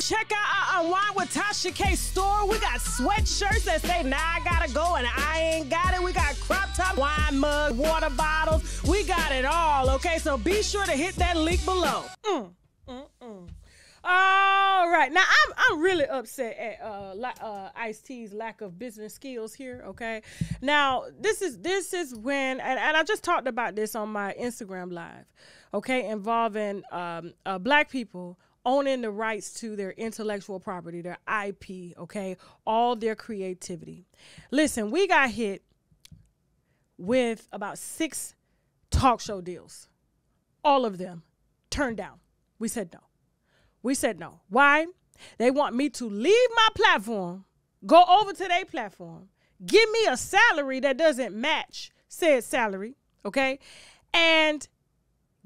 Check out our Unwine with Tasha K store. We got sweatshirts that say, now I gotta go and I ain't got it. We got crop top, wine mug, water bottles. We got it all, okay? So be sure to hit that link below. Mm, mm, mm. All right, now I'm I'm really upset at uh, uh Ice T's lack of business skills here. Okay, now this is this is when and, and I just talked about this on my Instagram live. Okay, involving um, uh, black people owning the rights to their intellectual property, their IP. Okay, all their creativity. Listen, we got hit with about six talk show deals, all of them turned down. We said no. We said no. Why? They want me to leave my platform, go over to their platform, give me a salary that doesn't match said salary, okay? And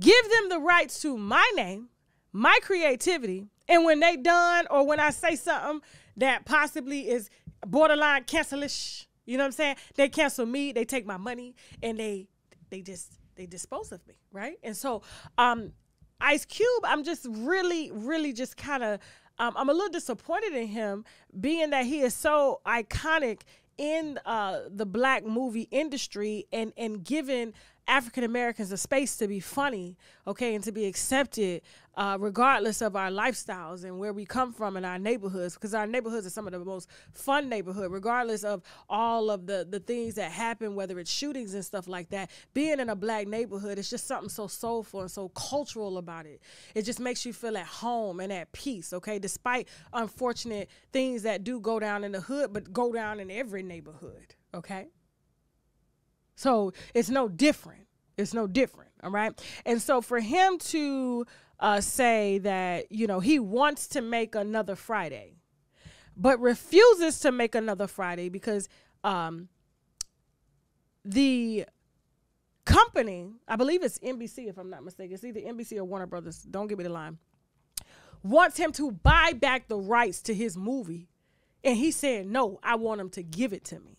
give them the rights to my name, my creativity, and when they done or when I say something that possibly is borderline cancelish, you know what I'm saying? They cancel me, they take my money, and they they just they dispose of me, right? And so um Ice Cube, I'm just really, really just kind of, um, I'm a little disappointed in him, being that he is so iconic in uh, the black movie industry and and given African Americans a space to be funny, okay, and to be accepted, uh, regardless of our lifestyles and where we come from in our neighborhoods, because our neighborhoods are some of the most fun neighborhood, regardless of all of the the things that happen, whether it's shootings and stuff like that. Being in a black neighborhood, it's just something so soulful and so cultural about it. It just makes you feel at home and at peace, okay, despite unfortunate things that do go down in the hood, but go down in every neighborhood, okay. So it's no different. It's no different. All right. And so for him to uh, say that, you know, he wants to make another Friday, but refuses to make another Friday because um, the company, I believe it's NBC, if I'm not mistaken, it's either NBC or Warner Brothers, don't give me the line, wants him to buy back the rights to his movie. And he said, no, I want him to give it to me.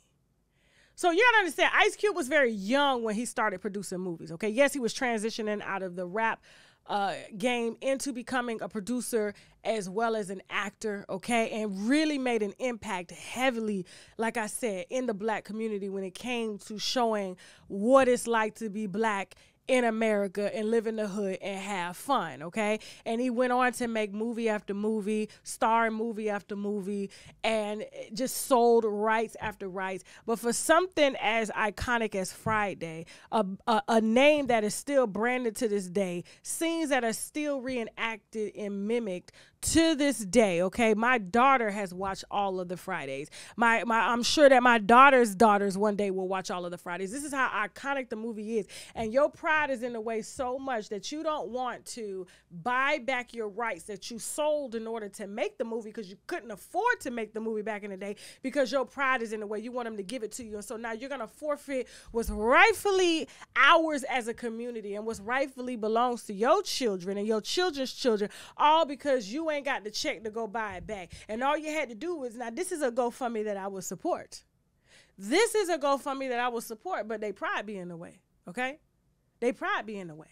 So you gotta understand, Ice Cube was very young when he started producing movies. Okay, yes, he was transitioning out of the rap uh, game into becoming a producer as well as an actor, okay, and really made an impact heavily, like I said, in the black community when it came to showing what it's like to be black in America and live in the hood and have fun, okay? And he went on to make movie after movie, star movie after movie, and just sold rights after rights. But for something as iconic as Friday, a, a, a name that is still branded to this day, scenes that are still reenacted and mimicked to this day okay? My daughter has watched all of the fridays. My, my i'm sure that my daughter's daughters one day will watch all of the fridays. This is how iconic the movie is. And your pride is in the way so much that you don't want to buy back your rights that you sold in order to make the movie because you couldn't afford to make the movie back in the day because your pride is in the way you want them to give it to you. And so now you're going to forfeit what's rightfully ours as a community and what's rightfully belongs to your children and your children's children all because you ain't ain't got the check to go buy it back. And all you had to do was now this is a GoFundMe that I will support. This is a GoFundMe that I will support, but they pride be in the way. Okay? They pride be in the way.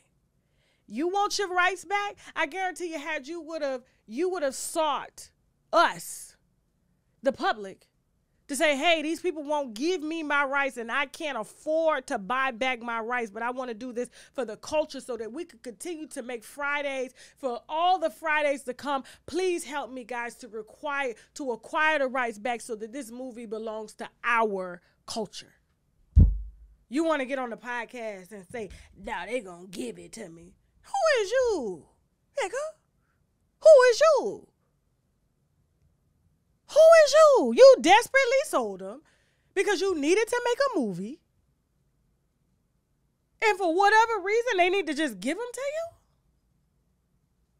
You want your rights back? I guarantee you, had you would have you would have sought us, the public, to say, hey, these people won't give me my rights and I can't afford to buy back my rights, but I want to do this for the culture so that we could continue to make Fridays for all the Fridays to come. Please help me, guys, to require to acquire the rights back so that this movie belongs to our culture. You want to get on the podcast and say, now they're to give it to me. Who is you? Nigga? Who is you? You? Desperately sold them because you needed to make a movie. And for whatever reason, they need to just give them to you?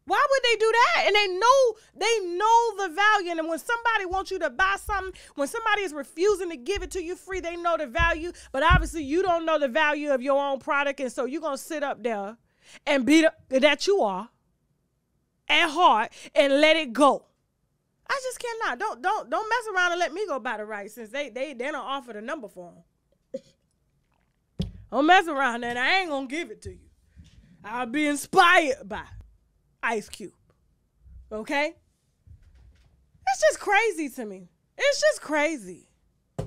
Why would they do that? And they know they know the value. And when somebody wants you to buy something, when somebody is refusing to give it to you free, they know the value. But obviously, you don't know the value of your own product, and so you're gonna sit up there and be that you are at heart and let it go. I just cannot. Don't don't don't mess around and let me go buy the right since they they they don't offer the number for them. don't mess around and I ain't gonna give it to you. I'll be inspired by Ice Cube. Okay? It's just crazy to me. It's just crazy. Yeah,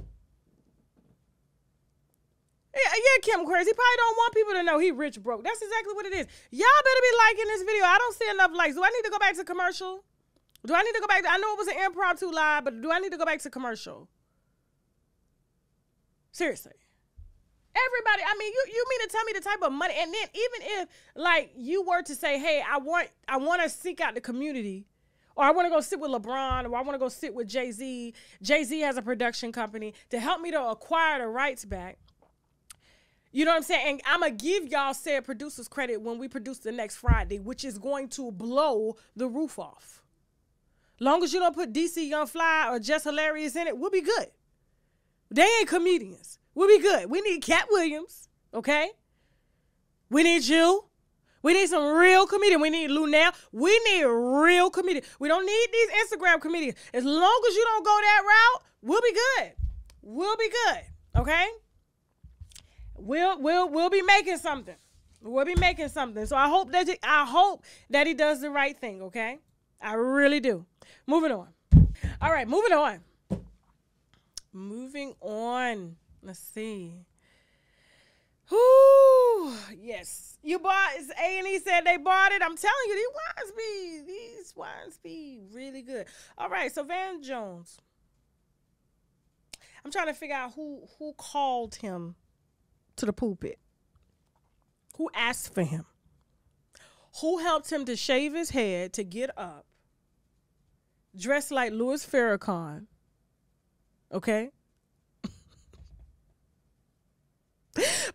yeah, Kim crazy. Probably don't want people to know he rich broke. That's exactly what it is. Y'all better be liking this video. I don't see enough likes. Do I need to go back to commercial? Do I need to go back? To, I know it was an impromptu live, but do I need to go back to commercial? Seriously. Everybody, I mean, you you mean to tell me the type of money, and then even if like you were to say, hey, I want I want to seek out the community, or I want to go sit with LeBron, or I want to go sit with Jay Z. Jay Z has a production company to help me to acquire the rights back. You know what I'm saying? And I'm gonna give y'all said producers credit when we produce the next Friday, which is going to blow the roof off. Long as you don't put DC Young Fly or Just Hilarious in it, we'll be good. They ain't comedians. We'll be good. We need Katt Williams, okay? We need you. We need some real comedian. We need Luenell. We need real comedian. We don't need these Instagram comedians. As long as you don't go that route, we'll be good. We'll be good. Okay? We'll we'll we'll be making something. We'll be making something. So I hope that I hope that he does the right thing, okay? I really do. Moving on. All right, moving on. Moving on. Let's see. Whoo, yes. You bought A and E said they bought it. I'm telling you, these wines be these wines be really good. All right, so Van Jones. I'm trying to figure out who who called him to the pulpit. Who asked for him? Who helped him to shave his head to get up, dressed like Louis Farrakhan? Okay.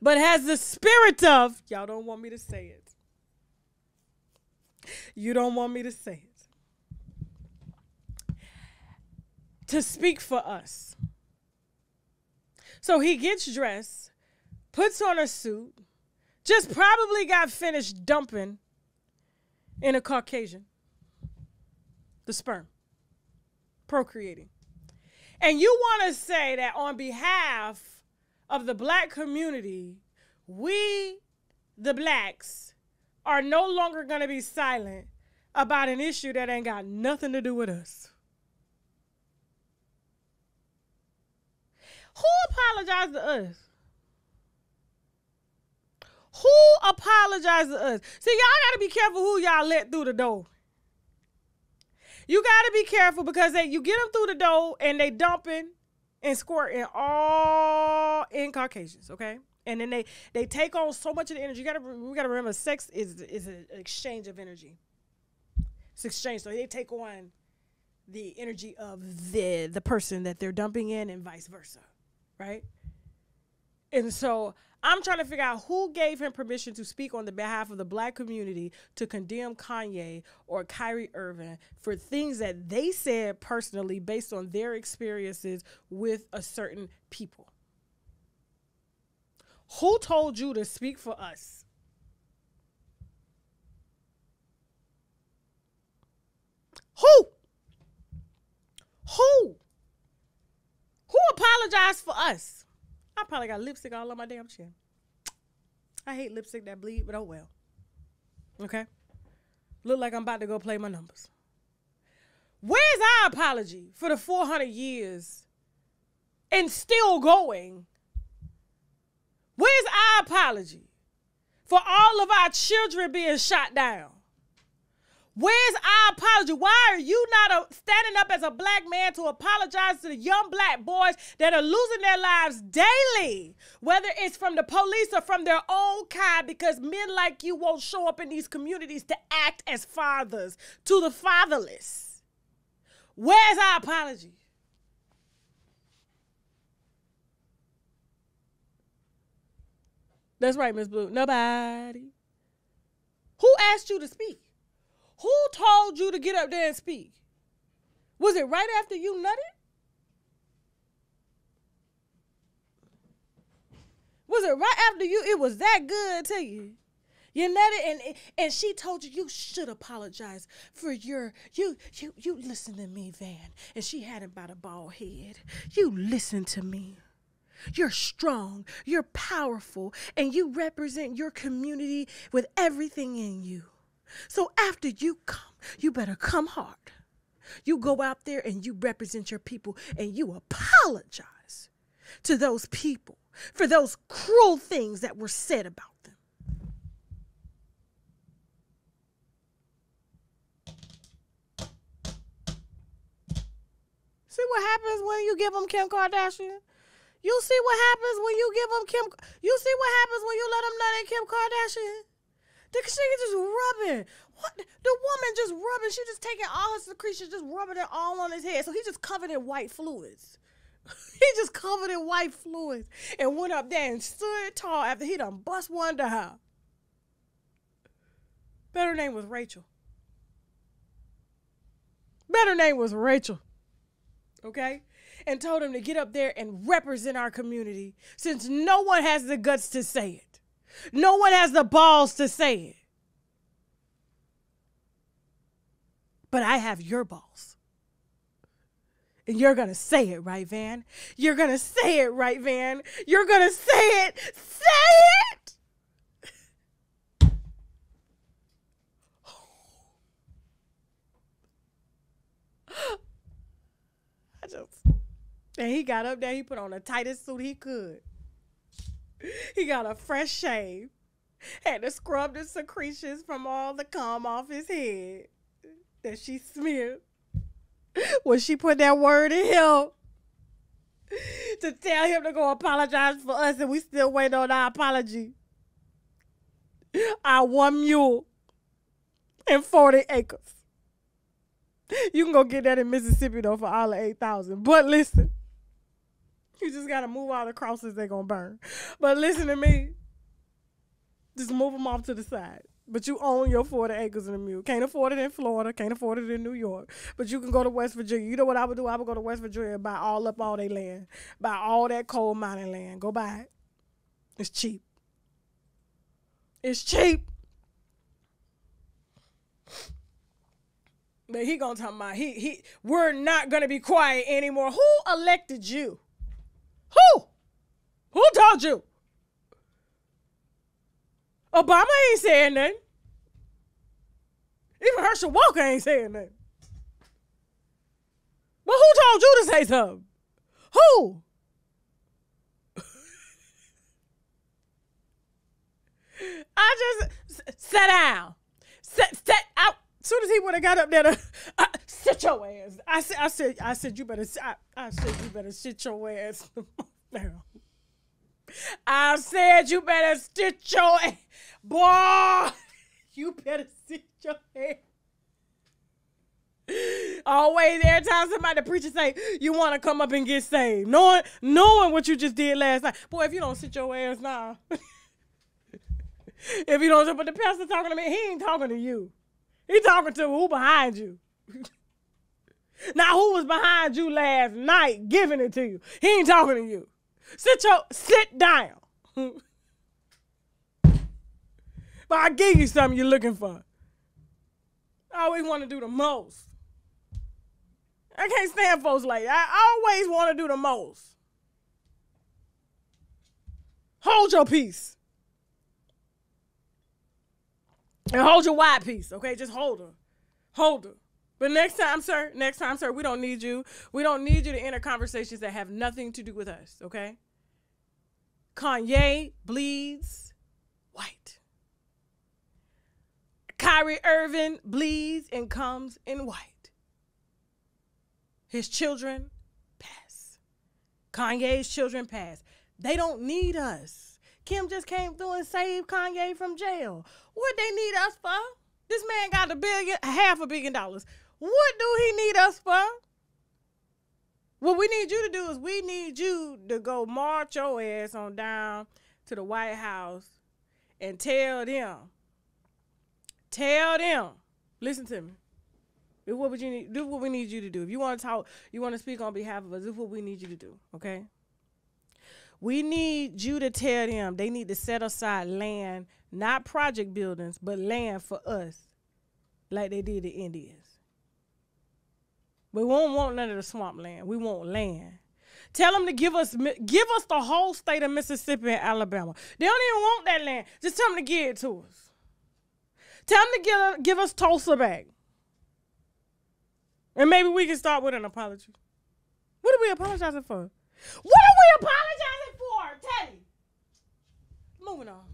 but has the spirit of, y'all don't want me to say it. You don't want me to say it. To speak for us. So he gets dressed, puts on a suit, just probably got finished dumping in a Caucasian, the sperm, procreating. And you want to say that on behalf of the black community, we, the blacks, are no longer going to be silent about an issue that ain't got nothing to do with us. Who apologized to us? Who apologized to us? See, y'all got to be careful who y'all let through the door. You got to be careful because they, you get them through the door and they dumping and squirting all in Caucasians, okay? And then they they take on so much of the energy. You gotta we gotta remember, sex is is an exchange of energy. It's exchange, so they take on the energy of the the person that they're dumping in, and vice versa, right? And so I'm trying to figure out who gave him permission to speak on the behalf of the black community to condemn Kanye or Kyrie Irving for things that they said personally based on their experiences with a certain people. Who told you to speak for us? Who? Who? Who apologized for us? I probably got lipstick all on my damn chin. I hate lipstick that bleed, but oh well. Okay? Look like I'm about to go play my numbers. Where's our apology for the 400 years and still going? Where's our apology for all of our children being shot down? Where's our apology? Why are you not a, standing up as a black man to apologize to the young black boys that are losing their lives daily, whether it's from the police or from their own kind, because men like you won't show up in these communities to act as fathers to the fatherless? Where's our apology? That's right, Miss Blue. Nobody. Who asked you to speak? Who told you to get up there and speak? Was it right after you nutted? Was it right after you? It was that good to you. You nutted and and she told you you should apologize for your you you you listen to me, Van. And she had him by the bald head. You listen to me. You're strong, you're powerful, and you represent your community with everything in you. So after you come, you better come hard. You go out there and you represent your people and you apologize to those people for those cruel things that were said about them. See what happens when you give them Kim Kardashian? You see what happens when you give them Kim. You see what happens when you let them know they Kim Kardashian. The she just rubbing. What the woman just rubbing? She just taking all her secretions, just rubbing it all on his head. So he just covered in white fluids. he just covered in white fluids and went up there and stood tall after he done bust one down. Better name was Rachel. Better name was Rachel. Okay? And told him to get up there and represent our community since no one has the guts to say it. No one has the balls to say it. But I have your balls. And you're going to say it, right, Van? You're going to say it, right, Van? You're going to say it. Say it! I just. And he got up there, he put on the tightest suit he could. He got a fresh shave, had to scrub the secretions from all the cum off his head that she smeared when she put that word in him to tell him to go apologize for us, and we still waiting on our apology. Our one mule and 40 acres. You can go get that in Mississippi though for all of 8,000. But listen, you just got to move all the crosses they're to burn. But listen to me. Just move them off to the side. But you own your 40 acres in a mule. Can't afford it in Florida. Can't afford it in New York. But you can go to West Virginia. You know what I would do? I would go to West Virginia and buy all up all their land. Buy all that coal mining land. Go buy it. It's cheap. It's cheap. But he gonna talk about he he we're not gonna be quiet anymore. Who elected you? Who? Who told you? Obama ain't saying nothing. Even Herschel Walker ain't saying nothing. But who told you to say something? Who? I just sit down. Sit, sit out. Soon as he would have got up there to sit your ass. I said, I said, I said, you better. I, I said, you better sit your ass down. I said, you better sit your ass, boy. You better sit your ass. Always every time somebody the preacher say you want to come up and get saved, knowing knowing what you just did last night. Boy, if you don't sit your ass now, if you don't, but the pastor talking to me, he ain't talking to you. He talking to who behind you. now who was behind you last night giving it to you? He ain't talking to you. Sit your sit down. but I give you something you're looking for. I always want to do the most. I can't stand folks like that. I always want to do the most. Hold your peace. And hold your wide piece, okay? Just hold her. Hold her. But next time, sir, next time, sir, we don't need you. We don't need you to enter conversations that have nothing to do with us, okay? Kanye bleeds white. Kyrie Irving bleeds and comes in white. His children pass. Kanye's children pass. They don't need us. Kim just came through and saved Kanye from jail. What they need us for? This man got a billion, half a billion dollars. What do he need us for? What we need you to do is we need you to go march your ass on down to the White House and tell them, tell them, listen to me. What would you need, do what we need you to do. If you want to talk, you want to speak on behalf of us, this is what we need you to do, okay? We need you to tell them they need to set aside land, not project buildings, but land for us, like they did the Indians. We won't want none of the swamp land. We want land. Tell them to give us give us the whole state of Mississippi and Alabama. They don't even want that land. Just tell them to give it to us. Tell them to give, give us Tulsa back. And maybe we can start with an apology. What are we apologizing for? What are we apologizing for? Teddy. Moving on.